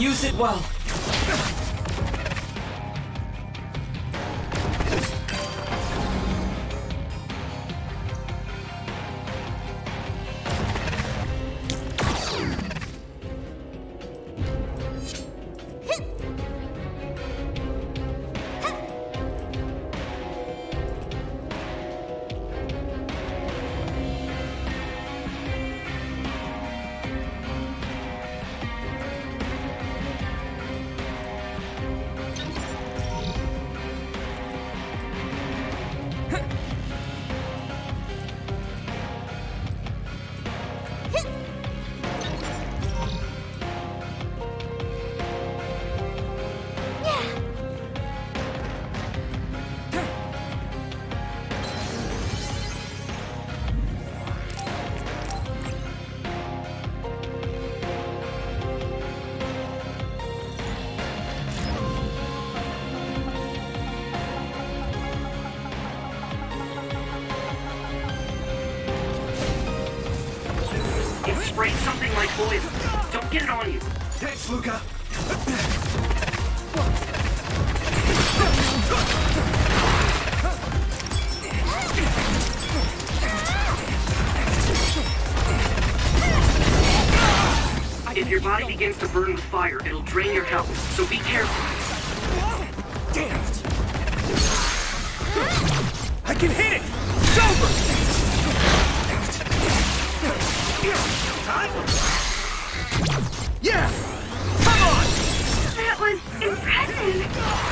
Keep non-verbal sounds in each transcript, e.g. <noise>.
Use it well. Luka. If your body begins to burn with fire, it'll drain your health, so be careful. Damn it! I can hit it! It's over! Time? Yeah! Impressive.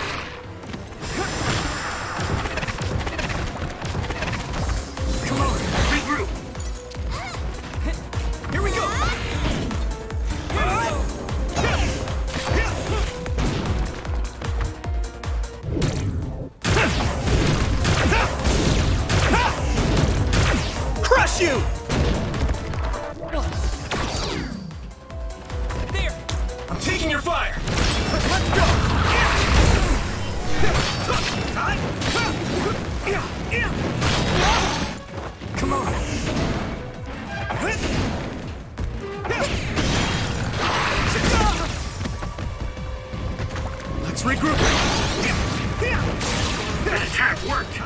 That worked.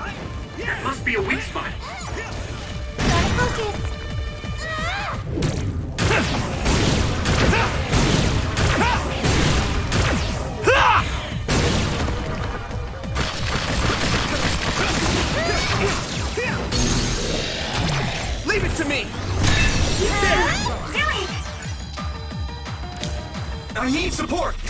That must be a weak spot. Gotta focus. Leave it to me! Really? I need support!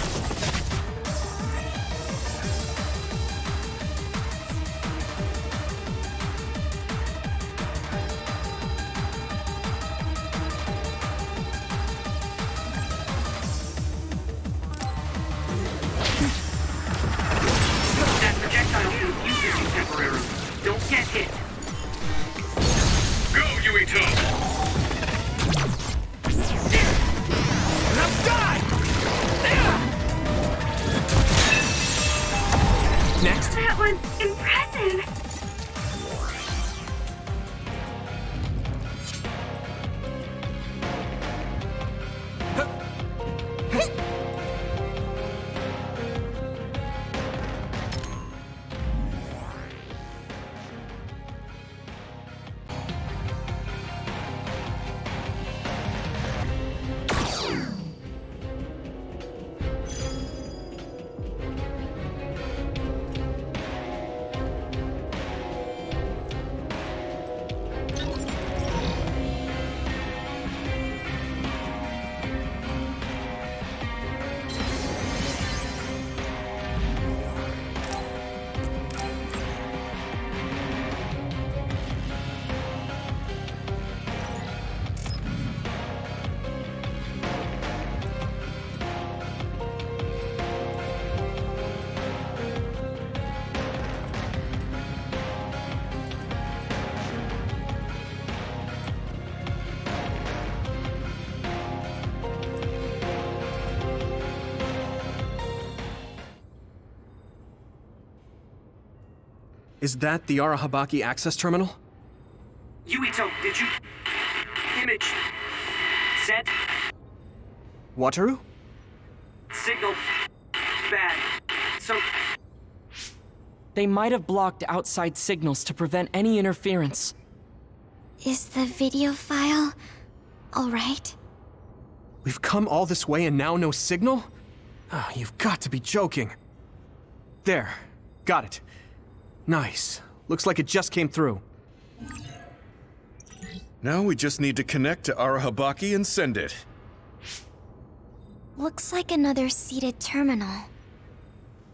Is that the Arahabaki access terminal? Yuito, did you... Image... Set... Wataru? signal bad. So They might have blocked outside signals to prevent any interference. Is the video file alright? We've come all this way and now no signal? Oh, you've got to be joking. There. Got it. Nice. Looks like it just came through. Now we just need to connect to Arahabaki and send it. Looks like another seated terminal.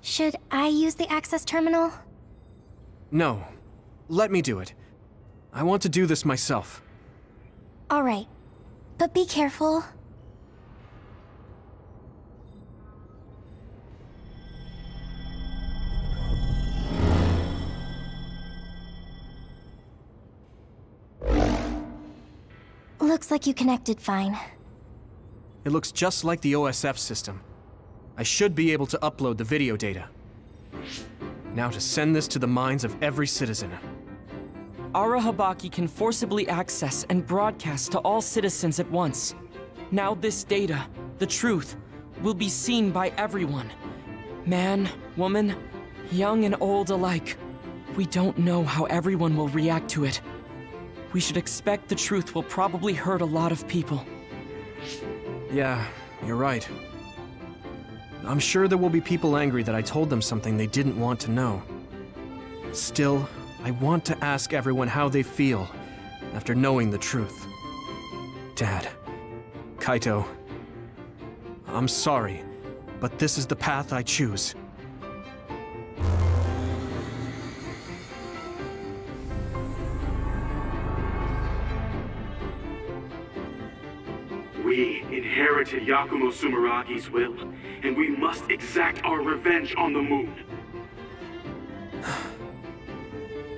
Should I use the access terminal? No. Let me do it. I want to do this myself. Alright. But be careful. Looks like you connected fine. It looks just like the OSF system. I should be able to upload the video data. Now to send this to the minds of every citizen. Arahabaki can forcibly access and broadcast to all citizens at once. Now this data, the truth, will be seen by everyone. Man, woman, young and old alike. We don't know how everyone will react to it. We should expect the truth will probably hurt a lot of people. Yeah, you're right. I'm sure there will be people angry that I told them something they didn't want to know. Still, I want to ask everyone how they feel after knowing the truth. Dad, Kaito, I'm sorry, but this is the path I choose. Inherited Yakumo Sumeragi's will, and we must exact our revenge on the moon. <sighs>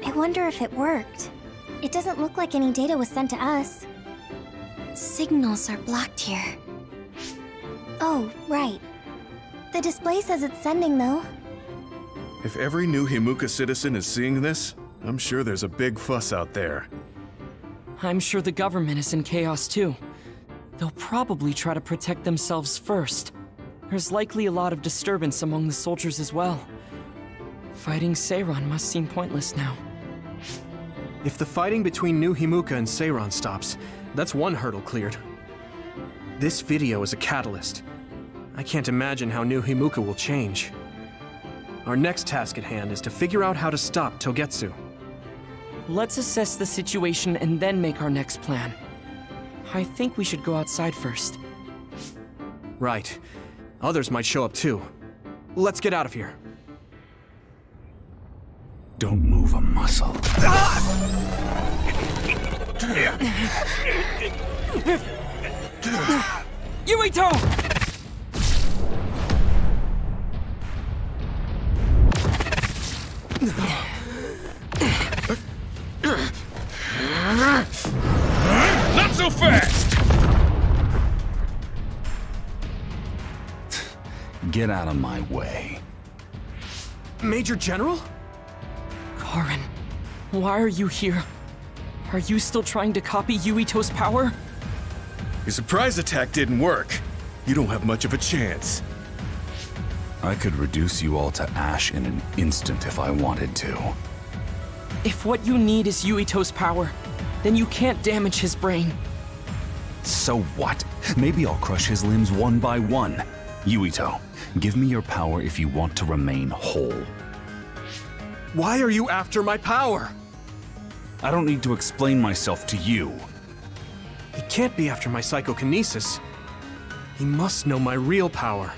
I wonder if it worked. It doesn't look like any data was sent to us. Signals are blocked here. Oh, right. The display says it's sending, though. If every new Himuka citizen is seeing this, I'm sure there's a big fuss out there. I'm sure the government is in chaos too. They'll probably try to protect themselves first. There's likely a lot of disturbance among the soldiers as well. Fighting Seiran must seem pointless now. If the fighting between New Himuka and Seiran stops, that's one hurdle cleared. This video is a catalyst. I can't imagine how New Himuka will change. Our next task at hand is to figure out how to stop Togetsu. Let's assess the situation and then make our next plan. I think we should go outside first. Right. Others might show up too. Let's get out of here. Don't move a muscle. Yuito! Not Get out of my way. Major General? Karen, why are you here? Are you still trying to copy Yuito's power? Your surprise attack didn't work. You don't have much of a chance. I could reduce you all to ash in an instant if I wanted to. If what you need is Yuito's power, then you can't damage his brain. So what? Maybe I'll crush his limbs one by one. Yuito, give me your power if you want to remain whole. Why are you after my power? I don't need to explain myself to you. He can't be after my psychokinesis. He must know my real power.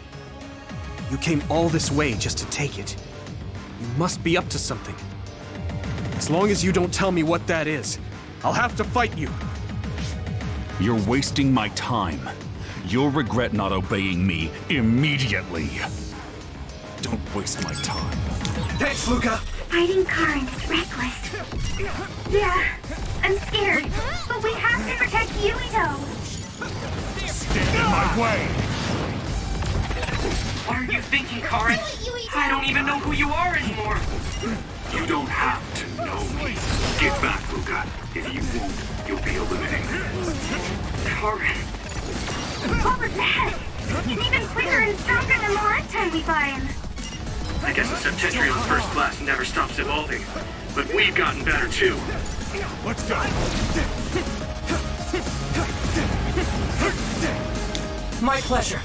You came all this way just to take it. You must be up to something. As long as you don't tell me what that is, I'll have to fight you. You're wasting my time. You'll regret not obeying me immediately. Don't waste my time. Thanks, Luka! Fighting Karen is reckless. Yeah, I'm scared. But we have to protect Yuito. Stand in my way! What are you thinking, Karen? I don't even know who you are anymore. You don't have to know me. Get back, Luka. If you won't, you'll be eliminated. Karen. What was that? Even quicker and stronger than the last time we fought him. I guess the Septentrion First Class never stops evolving. But we've gotten better too. Let's go. My pleasure.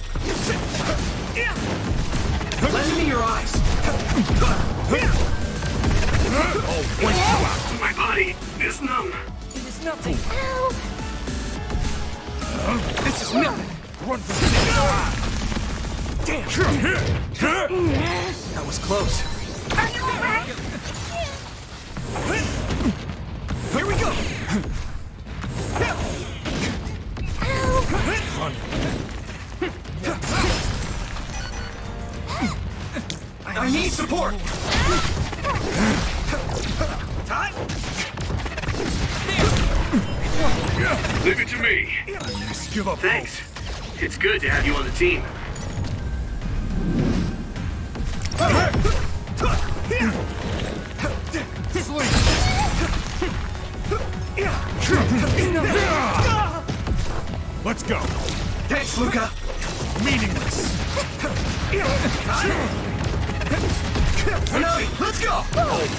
Lend me your eyes. Oh, My body is numb. It is nothing. Help! This is nothing. Run from the Damn. That was close. Here we go. I need support. Leave it to me. Just give up. Thanks. It's good to have you on the team. Let's go. Thanks, Luka. Meaningless. Let's go.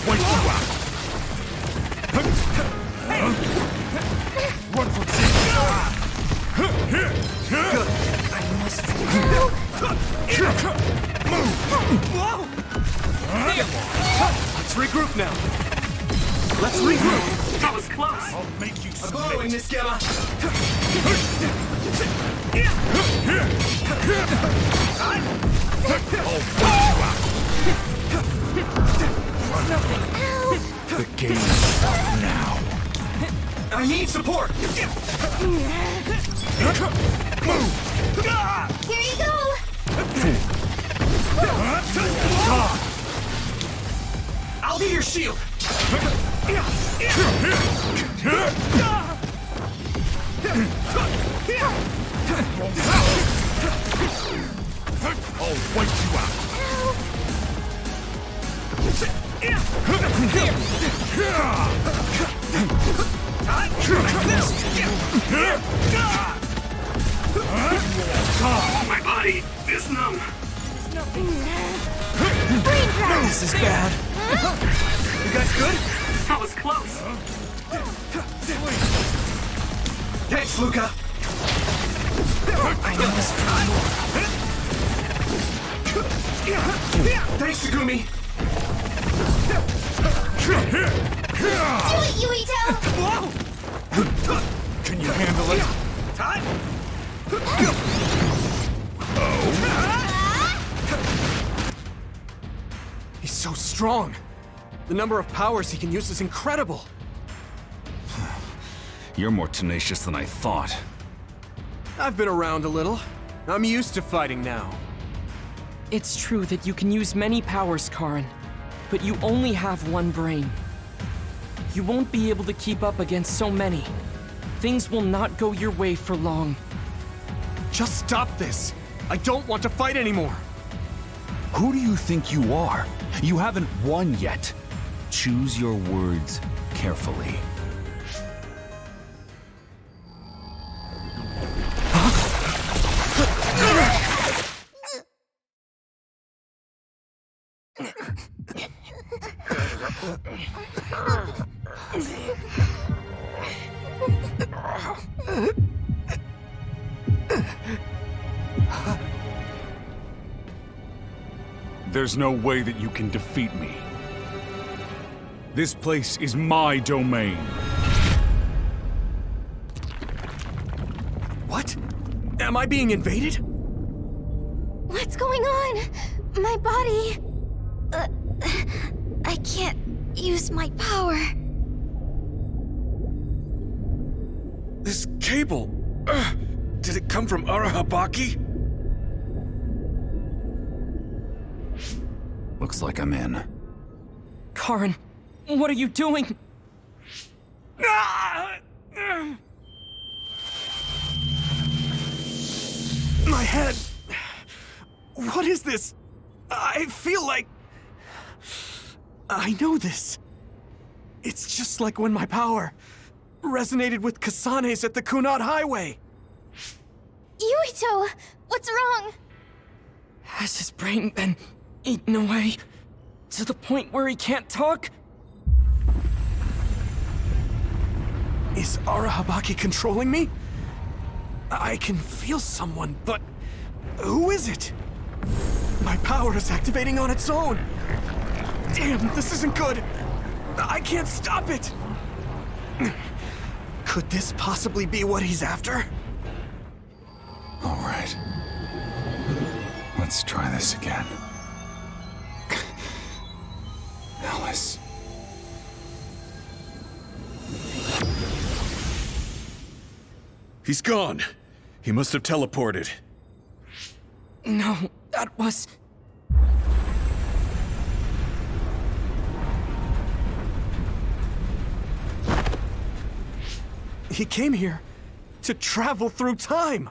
Wait you out. I must. Move. Let's regroup now. Let's regroup. That was close. I'll make you Following submit. this, Gemma. Oh! The game starts now. I need support. Move! Here you go! I'll be your shield. I'll wipe you out. My body is numb. This is bad. You guys good? That was close. Thanks, Luka. I know this Thanks, Tsugumi. Do it, Yuito! Can you handle it? Oh. He's so strong. The number of powers he can use is incredible. <sighs> You're more tenacious than I thought. I've been around a little. I'm used to fighting now. It's true that you can use many powers, Karen, but you only have one brain. You won't be able to keep up against so many. Things will not go your way for long. Just stop this. I don't want to fight anymore. Who do you think you are? You haven't won yet. Choose your words carefully. There's no way that you can defeat me. This place is my domain. What? Am I being invaded? What's going on? My body. Uh, I can't use my power. This cable. Ugh. Did it come from Arahabaki? Looks like I'm in. Karen, what are you doing? My head. What is this? I feel like. I know this. It's just like when my power resonated with Kasane's at the Kunad Highway. Yuito! What's wrong? Has his brain been eaten away to the point where he can't talk? Is Arahabaki controlling me? I can feel someone, but who is it? My power is activating on its own. Damn, this isn't good. I can't stop it. Could this possibly be what he's after? All right. Let's try this again. Alice. He's gone. He must have teleported. No, that was. He came here to travel through time.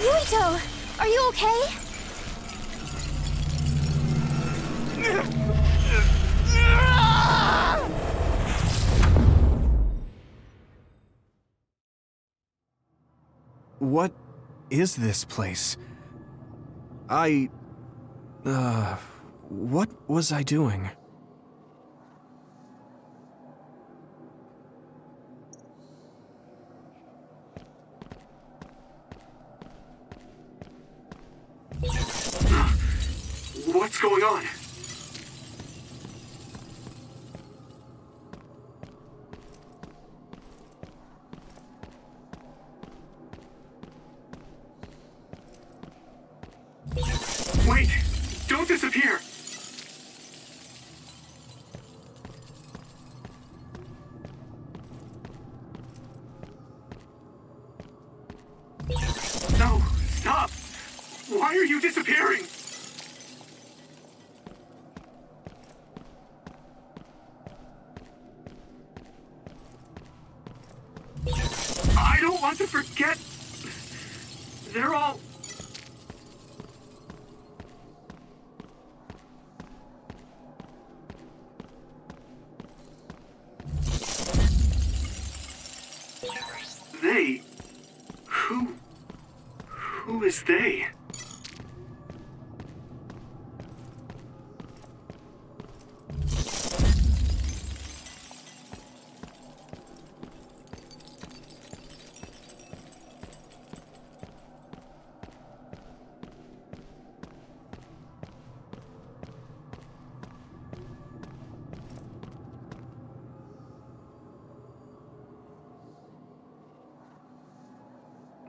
Yuito! Are you okay? What is this place? I. Uh. What was I doing? What's going on? Why are you disappearing?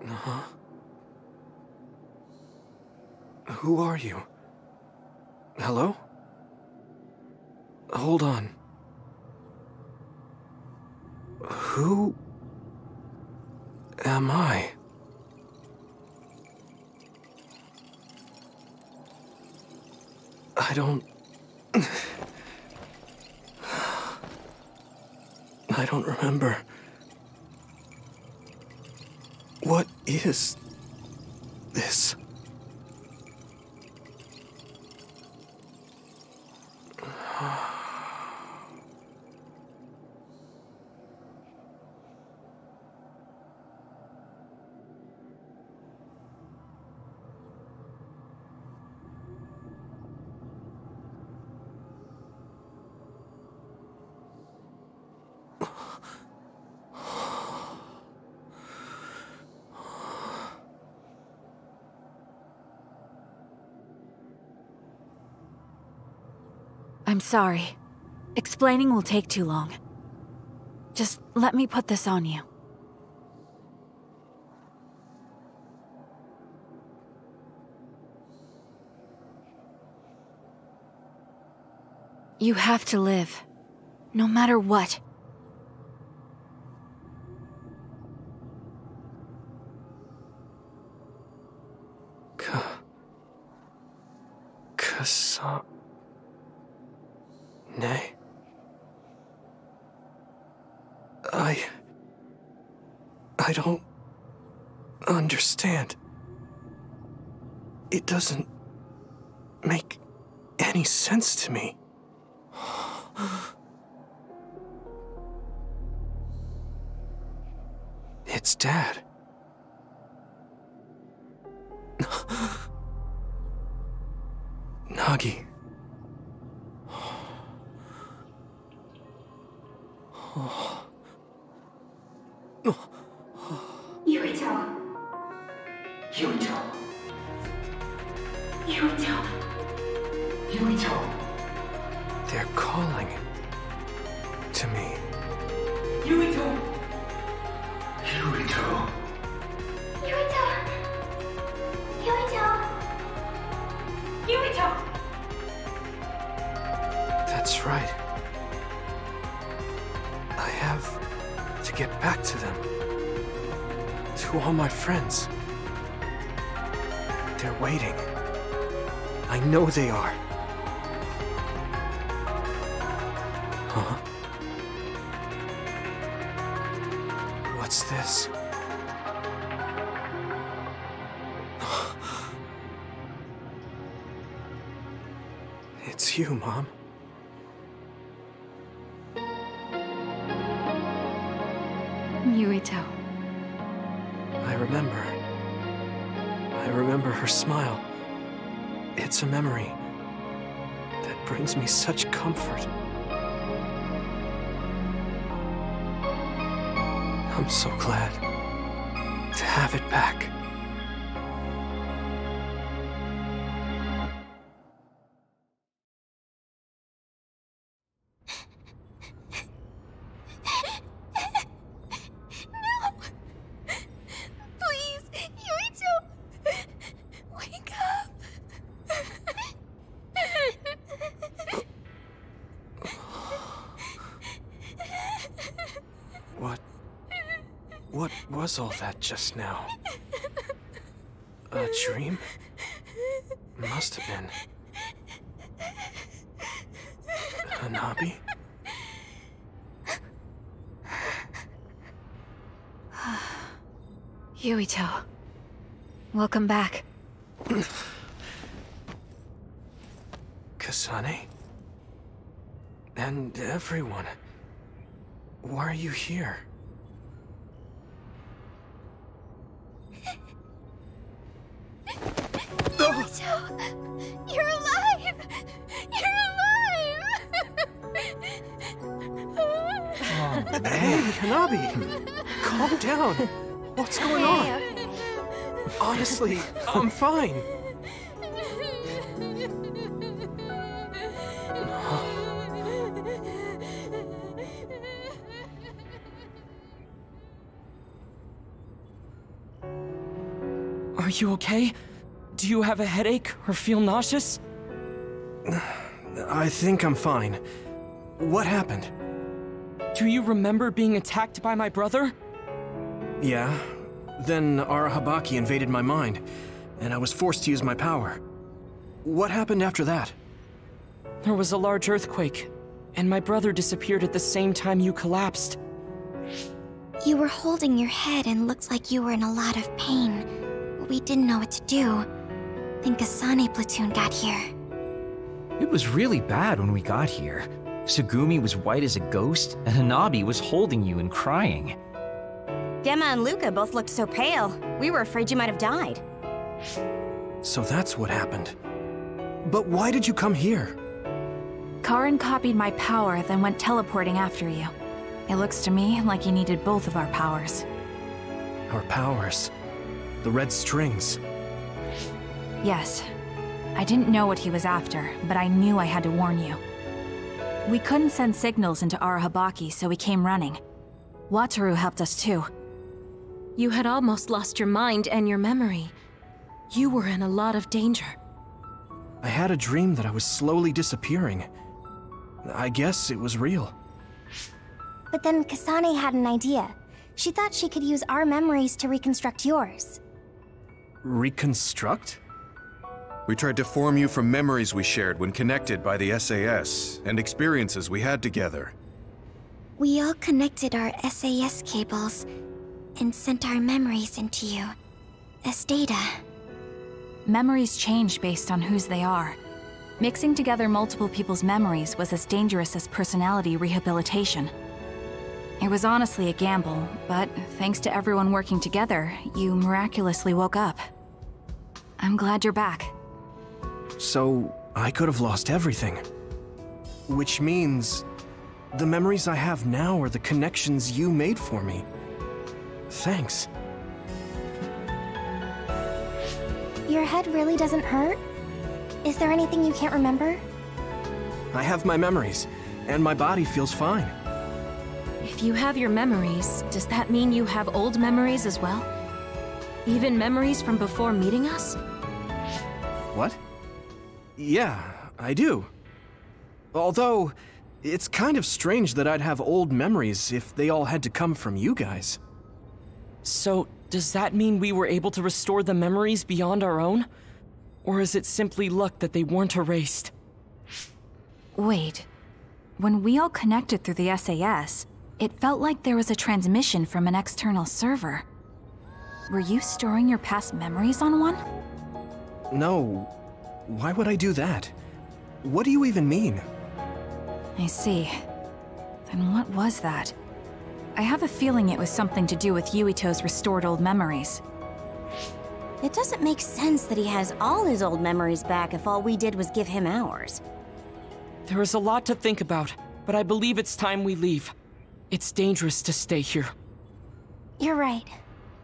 Huh? Who are you? Hello? Hold on. Who am I? I don't. <sighs> I don't remember. What is this? I'm sorry. Explaining will take too long. Just let me put this on you. You have to live. No matter what. I don't... understand. It doesn't... make any sense to me. <sighs> It's Dad. <sighs> Nagi. Yuito. <sighs> get back to them. To all my friends. They're waiting. I know they are. Comfort. I'm so glad to have it back. Was all that just now? A dream? Must have been. Hanabi? Yuito. Welcome back. Kasane? And everyone. Why are you here? You're alive. You're alive. Oh, <laughs> hey, Hanabi! Calm down. What's going on? Honestly, I'm fine. Are you okay? Do you have a headache or feel nauseous? I think I'm fine. What happened? Do you remember being attacked by my brother? Yeah. Then Arahabaki invaded my mind, and I was forced to use my power. What happened after that? There was a large earthquake, and my brother disappeared at the same time you collapsed. You were holding your head and looked like you were in a lot of pain. We didn't know what to do. Then Kasane platoon got here. It was really bad when we got here. Tsugumi was white as a ghost, and Hanabi was holding you and crying. Gemma and Luka both looked so pale. We were afraid you might have died. So that's what happened. But why did you come here? Karen copied my power, then went teleporting after you. It looks to me like you needed both of our powers. Our powers. The red strings. Yes. I didn't know what he was after, but I knew I had to warn you. We couldn't send signals into Arahabaki, so we came running. Wataru helped us too. You had almost lost your mind and your memory. You were in a lot of danger. I had a dream that I was slowly disappearing. I guess it was real. But then Kasane had an idea. She thought she could use our memories to reconstruct yours. Reconstruct? We tried to form you from memories we shared when connected by the SAS, and experiences we had together. We all connected our SAS cables and sent our memories into you as data. Memories change based on whose they are. Mixing together multiple people's memories was as dangerous as personality rehabilitation. It was honestly a gamble, but thanks to everyone working together, you miraculously woke up. I'm glad you're back. So, I could have lost everything. Which means... The memories I have now are the connections you made for me. Thanks. Your head really doesn't hurt? Is there anything you can't remember? I have my memories, and my body feels fine. If you have your memories, does that mean you have old memories as well? Even memories from before meeting us? What? Yeah, I do. Although, it's kind of strange that I'd have old memories if they all had to come from you guys. So, does that mean we were able to restore the memories beyond our own? Or is it simply luck that they weren't erased? Wait. When we all connected through the SAS, it felt like there was a transmission from an external server. Were you storing your past memories on one? No. Why would I do that? What do you even mean? I see. Then what was that? I have a feeling it was something to do with Yuito's restored old memories. It doesn't make sense that he has all his old memories back if all we did was give him ours. There is a lot to think about, but I believe it's time we leave. It's dangerous to stay here. You're right.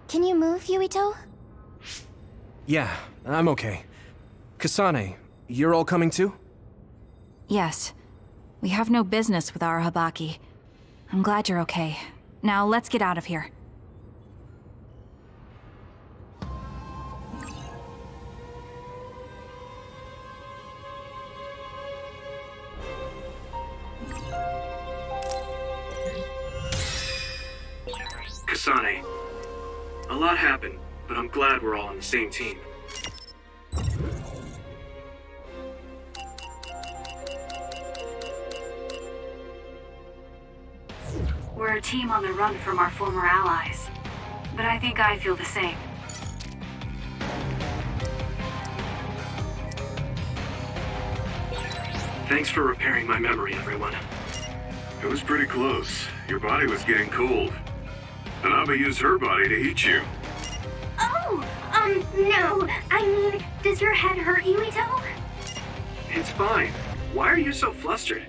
Can you move, Yuito? Yeah, I'm okay. Kasane, you're all coming too? Yes. We have no business with Arahabaki. I'm glad you're okay. Now let's get out of here. Kasane, a lot happened, but I'm glad we're all on the same team. We're a team on the run from our former allies. But I think I feel the same. Thanks for repairing my memory, everyone. It was pretty close. Your body was getting cold. Hanabi used her body to heat you. Oh, um, no. I mean, does your head hurt, Yuito? It's fine. Why are you so flustered?